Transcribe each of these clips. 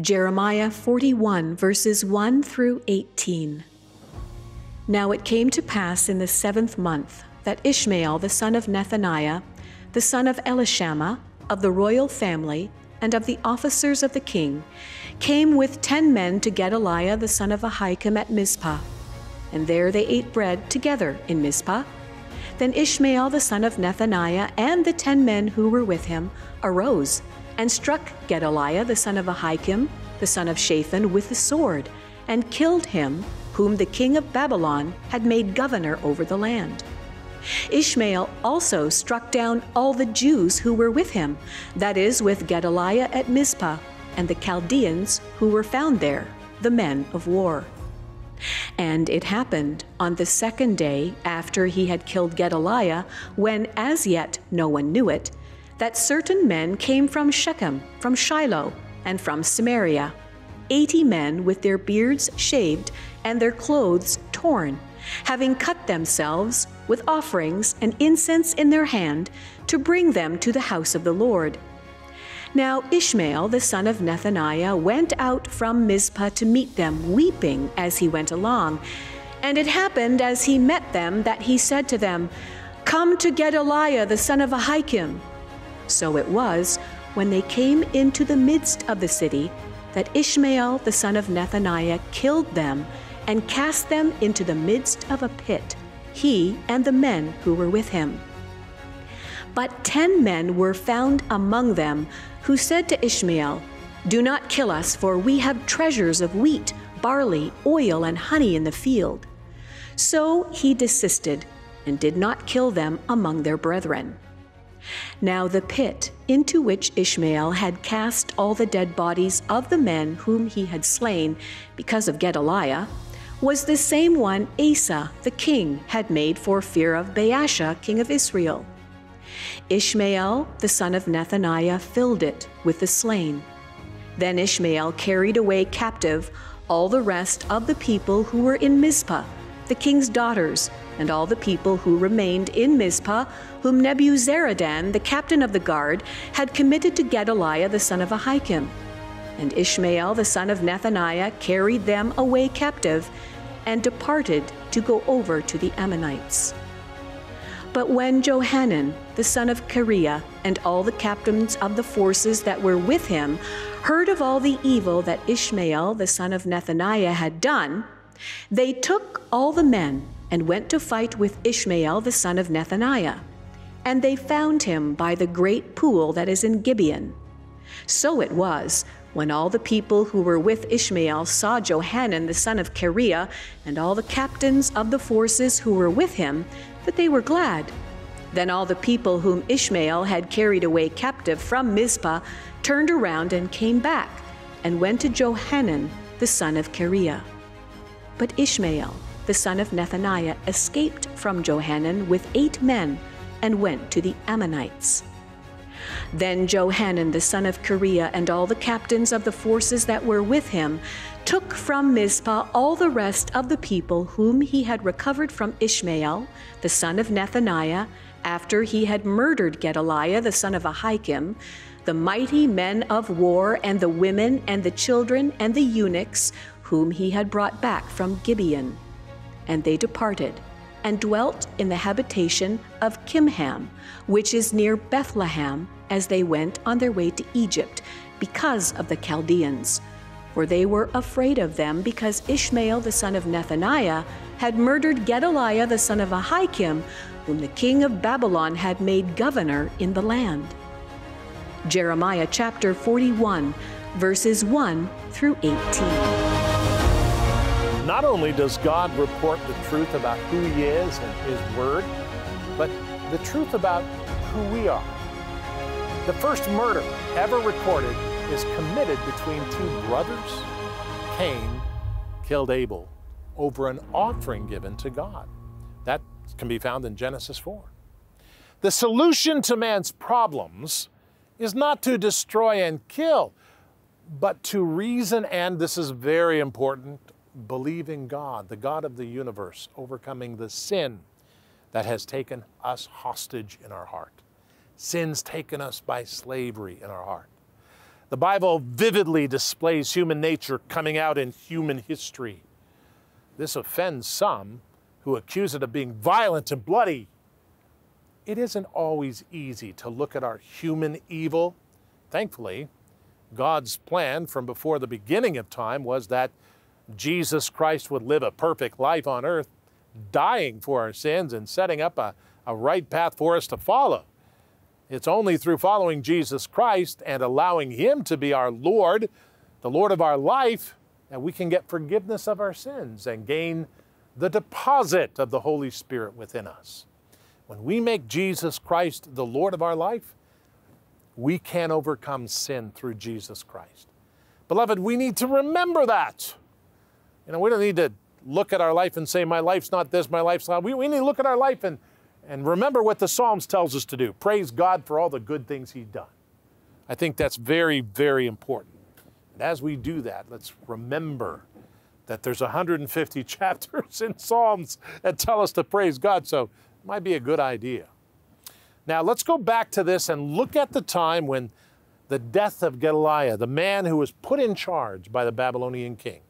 Jeremiah 41, verses 1 through 18. Now it came to pass in the seventh month that Ishmael the son of Nethaniah, the son of Elishama, of the royal family, and of the officers of the king, came with ten men to Gedaliah the son of Ahikam at Mizpah. And there they ate bread together in Mizpah. Then Ishmael the son of Nethaniah and the ten men who were with him arose and struck Gedaliah the son of Ahikam, the son of Shaphan, with the sword, and killed him whom the king of Babylon had made governor over the land. Ishmael also struck down all the Jews who were with him, that is, with Gedaliah at Mizpah, and the Chaldeans who were found there, the men of war. And it happened on the second day after he had killed Gedaliah, when as yet no one knew it, that certain men came from Shechem, from Shiloh, and from Samaria, eighty men with their beards shaved and their clothes torn, having cut themselves with offerings and incense in their hand to bring them to the house of the Lord. Now Ishmael the son of Nethaniah went out from Mizpah to meet them, weeping as he went along. And it happened as he met them that he said to them, Come to Gedaliah the son of Ahikam. So it was, when they came into the midst of the city, that Ishmael the son of Nethaniah killed them and cast them into the midst of a pit, he and the men who were with him. But ten men were found among them who said to Ishmael, Do not kill us, for we have treasures of wheat, barley, oil, and honey in the field. So he desisted and did not kill them among their brethren. Now the pit into which Ishmael had cast all the dead bodies of the men whom he had slain because of Gedaliah was the same one Asa the king had made for fear of Baasha king of Israel. Ishmael the son of Nethaniah filled it with the slain. Then Ishmael carried away captive all the rest of the people who were in Mizpah, the king's daughters, and all the people who remained in Mizpah, whom Nebuzaradan, the captain of the guard, had committed to Gedaliah the son of Ahikam. And Ishmael the son of Nethaniah carried them away captive and departed to go over to the Ammonites. But when Johanan, the son of Kareah, and all the captains of the forces that were with him heard of all the evil that Ishmael, the son of Nethaniah, had done, they took all the men and went to fight with Ishmael, the son of Nethaniah. And they found him by the great pool that is in Gibeon. So it was, when all the people who were with Ishmael saw Johanan the son of Kareah and all the captains of the forces who were with him, that they were glad. Then all the people whom Ishmael had carried away captive from Mizpah turned around and came back, and went to Johanan the son of Kareah. But Ishmael, the son of Nethaniah, escaped from Johanan with eight men and went to the Ammonites. Then Johanan the son of Kareah and all the captains of the forces that were with him took from Mizpah all the rest of the people whom he had recovered from Ishmael, the son of Nethaniah, after he had murdered Gedaliah the son of Ahikam, the mighty men of war, and the women, and the children, and the eunuchs, whom he had brought back from Gibeon. And they departed and dwelt in the habitation of Chimham, which is near Bethlehem, as they went on their way to Egypt, because of the Chaldeans. For they were afraid of them, because Ishmael the son of Nethaniah had murdered Gedaliah the son of Ahikam, whom the king of Babylon had made governor in the land. Jeremiah chapter 41, verses 1 through 18. Not only does God report the truth about who He is and His Word, but the truth about who we are. The first murder ever recorded is committed between two brothers. Cain killed Abel over an offering given to God. That can be found in Genesis 4. The solution to man's problems is not to destroy and kill, but to reason and, this is very important, believing God, the God of the universe, overcoming the sin that has taken us hostage in our heart. Sin's taken us by slavery in our heart. The Bible vividly displays human nature coming out in human history. This offends some who accuse it of being violent and bloody. It isn't always easy to look at our human evil. Thankfully, God's plan from before the beginning of time was that Jesus Christ would live a perfect life on earth, dying for our sins and setting up a, a right path for us to follow. It's only through following Jesus Christ and allowing Him to be our Lord, the Lord of our life, that we can get forgiveness of our sins and gain the deposit of the Holy Spirit within us. When we make Jesus Christ the Lord of our life, we can overcome sin through Jesus Christ. Beloved, we need to remember that. You know, we don't need to look at our life and say, my life's not this, my life's not. We, we need to look at our life and and remember what the Psalms tells us to do. Praise God for all the good things He's done. I think that's very, very important. And as we do that, let's remember that there's 150 chapters in Psalms that tell us to praise God. So it might be a good idea. Now let's go back to this and look at the time when the death of Gedaliah, the man who was put in charge by the Babylonian king.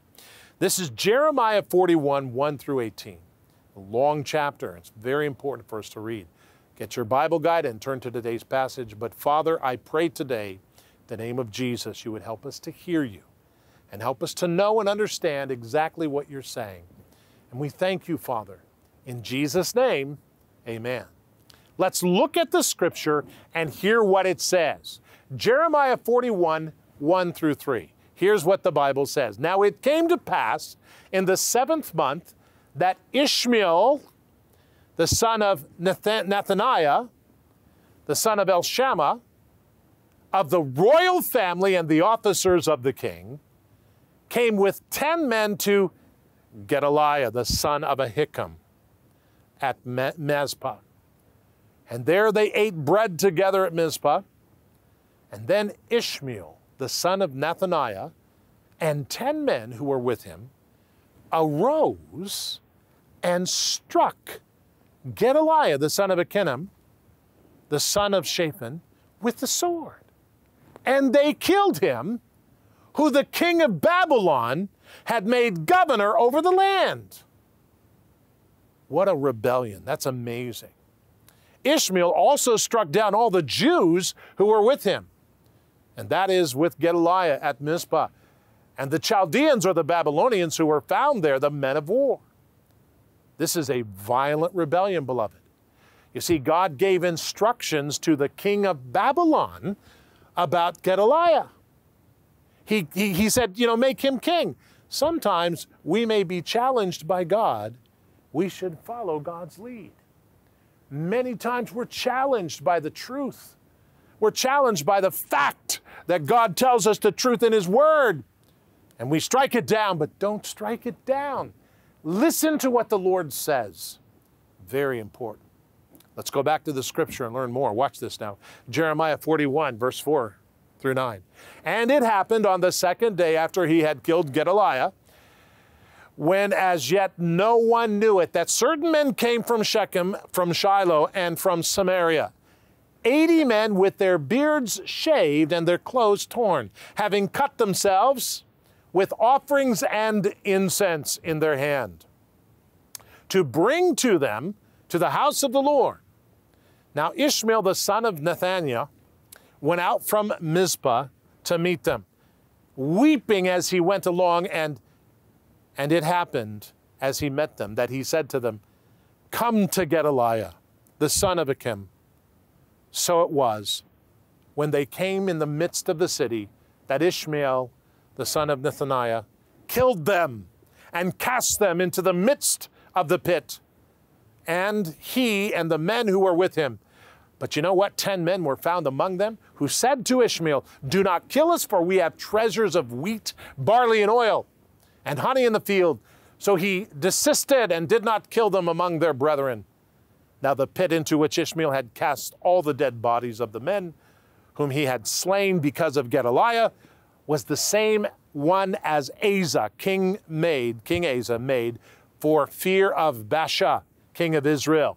This is Jeremiah 41, 1 through 18 a long chapter. It's very important for us to read. Get your Bible guide and turn to today's passage. But Father, I pray today, the name of Jesus, you would help us to hear you and help us to know and understand exactly what you're saying. And we thank you, Father. In Jesus' name, amen. Let's look at the scripture and hear what it says. Jeremiah 41, 1 through 3. Here's what the Bible says. Now it came to pass in the seventh month that Ishmael, the son of Nethaniah, the son of Elishama, of the royal family and the officers of the king, came with ten men to Gedaliah, the son of Ahikam, at Mizpah. And there they ate bread together at Mizpah. And then Ishmael, the son of Nethaniah, and ten men who were with him, arose and struck Gedaliah, the son of Ahikam, the son of Shaphan, with the sword. And they killed him, who the king of Babylon had made governor over the land. What a rebellion. That's amazing. Ishmael also struck down all the Jews who were with him, and that is with Gedaliah at Mizpah. And the Chaldeans or the Babylonians who were found there, the men of war. This is a violent rebellion, beloved. You see, God gave instructions to the king of Babylon about Gedaliah. He, he, he said, you know, make him king. Sometimes we may be challenged by God. We should follow God's lead. Many times we're challenged by the truth. We're challenged by the fact that God tells us the truth in His Word. And we strike it down, but don't strike it down. Listen to what the Lord says. Very important. Let's go back to the scripture and learn more. Watch this now. Jeremiah 41, verse 4 through 9. And it happened on the second day after he had killed Gedaliah, when as yet no one knew it, that certain men came from Shechem, from Shiloh, and from Samaria. 80 men with their beards shaved and their clothes torn, having cut themselves with offerings and incense in their hand, to bring to them to the house of the Lord. Now Ishmael the son of Nethaniah went out from Mizpah to meet them, weeping as he went along, and, and it happened as he met them that he said to them, Come to Gedaliah, the son of Ahikam. So it was, when they came in the midst of the city, that Ishmael the son of Nethaniah, killed them and cast them into the midst of the pit, and he and the men who were with him. But you know what? Ten men were found among them who said to Ishmael, Do not kill us, for we have treasures of wheat, barley, and oil, and honey in the field. So he desisted and did not kill them among their brethren. Now the pit into which Ishmael had cast all the dead bodies of the men whom he had slain because of Gedaliah was the same one as Asa, king made, King Asa made for fear of Baasha, king of Israel.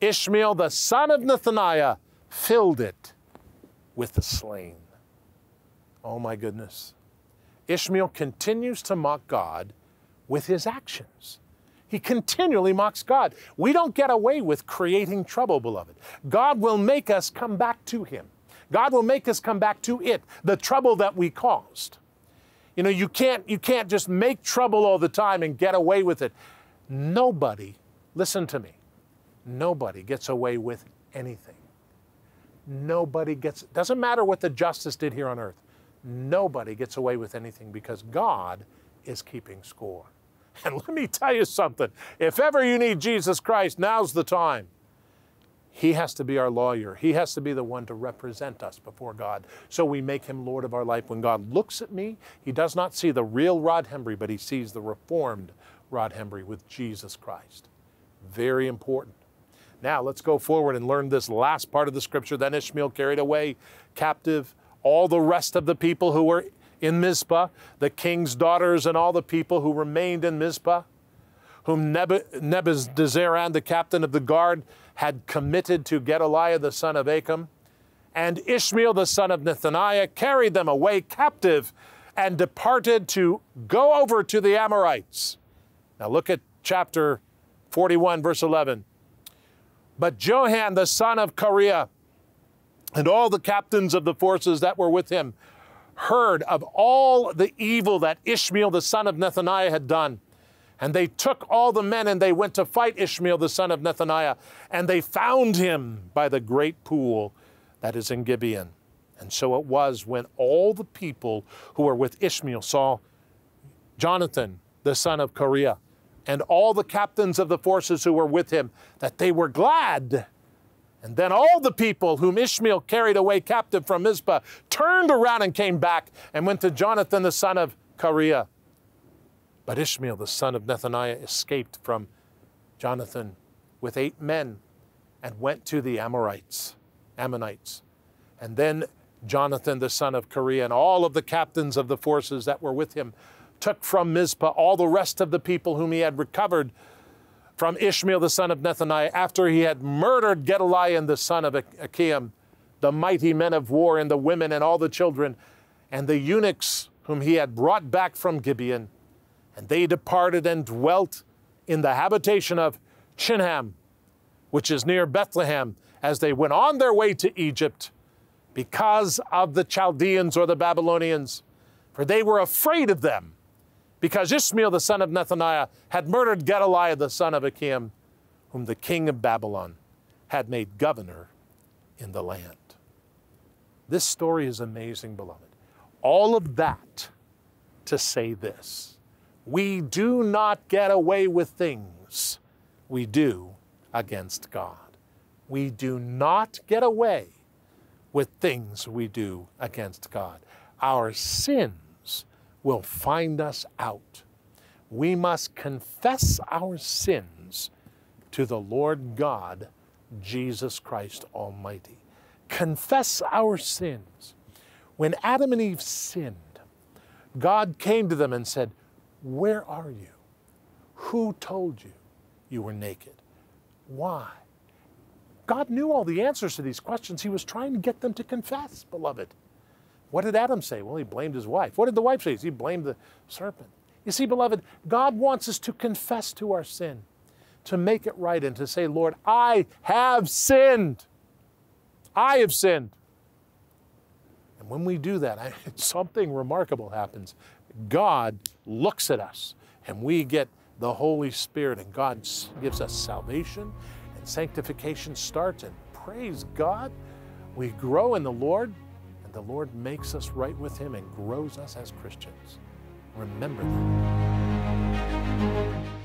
Ishmael, the son of Nethaniah, filled it with the slain. Oh my goodness. Ishmael continues to mock God with his actions. He continually mocks God. We don't get away with creating trouble, beloved. God will make us come back to Him. God will make us come back to it, the trouble that we caused. You know, you can't, you can't just make trouble all the time and get away with it. Nobody, listen to me, nobody gets away with anything. Nobody gets, doesn't matter what the justice did here on earth, nobody gets away with anything because God is keeping score. And let me tell you something if ever you need Jesus Christ, now's the time. He has to be our lawyer. He has to be the one to represent us before God. So we make him Lord of our life. When God looks at me, he does not see the real Rod Hembree, but he sees the reformed Rod Hembree with Jesus Christ. Very important. Now let's go forward and learn this last part of the scripture. Then Ishmael carried away captive all the rest of the people who were in Mizpah, the king's daughters and all the people who remained in Mizpah, whom Nebuzaradan, the captain of the guard, had committed to Gedaliah the son of Ahikam. And Ishmael the son of Nethaniah carried them away captive and departed to go over to the Amorites. Now look at chapter 41, verse 11. But Johan the son of Kareah and all the captains of the forces that were with him heard of all the evil that Ishmael the son of Nethaniah had done. And they took all the men and they went to fight Ishmael the son of Nethaniah. And they found him by the great pool that is in Gibeon. And so it was when all the people who were with Ishmael saw Jonathan the son of Kareah and all the captains of the forces who were with him that they were glad and then all the people whom Ishmael carried away captive from Mizpah turned around and came back and went to Jonathan the son of Kareah. But Ishmael the son of Nethaniah escaped from Jonathan with eight men and went to the Amorites, Ammonites. And then Jonathan the son of Kareah and all of the captains of the forces that were with him took from Mizpah all the rest of the people whom he had recovered from Ishmael the son of Nethaniah after he had murdered Gedaliah the son of Ahikam, the mighty men of war and the women and all the children, and the eunuchs whom he had brought back from Gibeon. And they departed and dwelt in the habitation of Chimham, which is near Bethlehem, as they went on their way to Egypt because of the Chaldeans or the Babylonians, for they were afraid of them because Ishmael the son of Nethaniah had murdered Gedaliah the son of Ahikam, whom the king of Babylon had made governor in the land. This story is amazing, beloved. All of that to say this we do not get away with things we do against God. We do not get away with things we do against God. Our sin will find us out. We must confess our sins to the Lord God, Jesus Christ Almighty. Confess our sins. When Adam and Eve sinned, God came to them and said, Where are you? Who told you you were naked? Why? God knew all the answers to these questions. He was trying to get them to confess, beloved. What did Adam say? Well, he blamed his wife. What did the wife say? He blamed the serpent. You see, beloved, God wants us to confess to our sin, to make it right, and to say, Lord, I have sinned. I have sinned. And when we do that, I, something remarkable happens. God looks at us, and we get the Holy Spirit, and God gives us salvation, and sanctification starts. And praise God, we grow in the Lord the Lord makes us right with Him and grows us as Christians. Remember that.